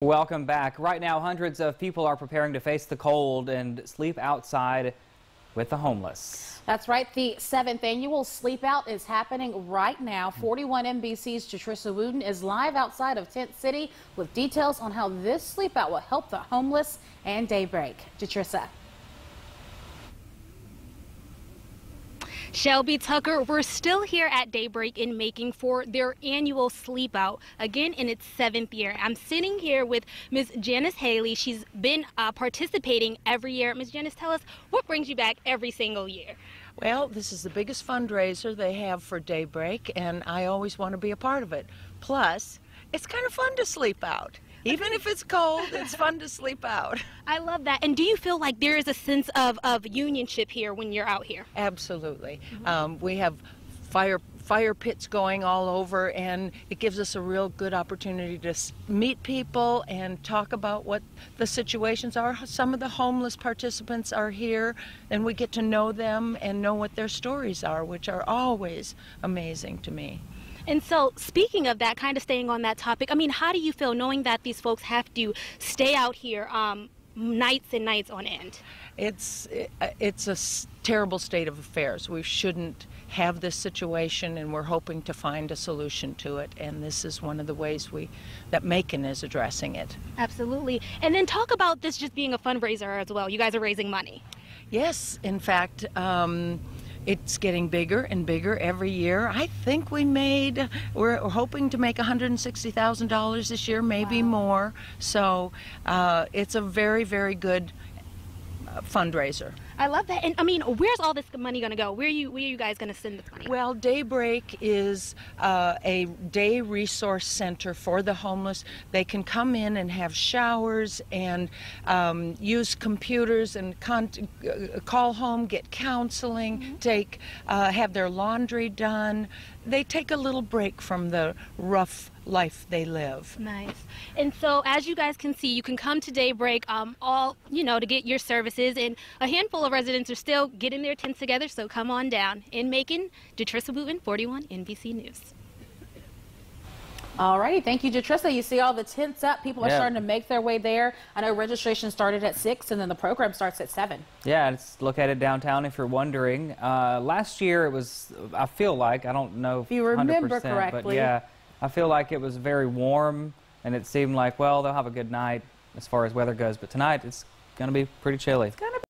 Welcome back. Right now, hundreds of people are preparing to face the cold and sleep outside with the homeless. That's right. The seventh annual Sleep Out is happening right now. Hmm. 41 NBC's Jatrissa Wooten is live outside of Tent City with details on how this Sleep Out will help the homeless and Daybreak. Jatrissa. Shelby Tucker, we're still here at Daybreak in Macon for their annual sleep out, again in its seventh year. I'm sitting here with Ms. Janice Haley. She's been uh, participating every year. Ms. Janice, tell us what brings you back every single year? Well, this is the biggest fundraiser they have for Daybreak, and I always want to be a part of it. Plus, it's kind of fun to sleep out. Even if it's cold, it's fun to sleep out. I love that. And do you feel like there is a sense of, of unionship here when you're out here? Absolutely. Mm -hmm. um, we have fire fire pits going all over and it gives us a real good opportunity to meet people and talk about what the situations are some of the homeless participants are here and we get to know them and know what their stories are which are always amazing to me and so, speaking of that, kind of staying on that topic, I mean, how do you feel knowing that these folks have to stay out here um, nights and nights on end? It's it's a terrible state of affairs. We shouldn't have this situation, and we're hoping to find a solution to it. And this is one of the ways we that Macon is addressing it. Absolutely. And then talk about this just being a fundraiser as well. You guys are raising money. Yes, in fact. Um, it's getting bigger and bigger every year. I think we made, we're hoping to make $160,000 this year, maybe wow. more. So uh, it's a very, very good fundraiser. I love that. And I mean, where's all this money going to go? Where are you where are you guys going to send this money? Well, Daybreak is uh, a day resource center for the homeless. They can come in and have showers and um, use computers and uh, call home, get counseling, mm -hmm. take uh, have their laundry done. They take a little break from the rough life they live. Nice. And so, as you guys can see, you can come to Daybreak, um, all you know, to get your services, and a handful of residents are still getting their tents together. So come on down in Macon. Jatrissa Wooten, 41 NBC News. All righty, thank you, Jatrissa. You see all the tents up. People are yeah. starting to make their way there. I know registration started at 6 and then the program starts at 7. Yeah, it's located downtown if you're wondering. Uh, last year it was, I feel like, I don't know if you remember correctly. But yeah, I feel like it was very warm, and it seemed like, well, they'll have a good night as far as weather goes. But tonight, it's going to be pretty chilly.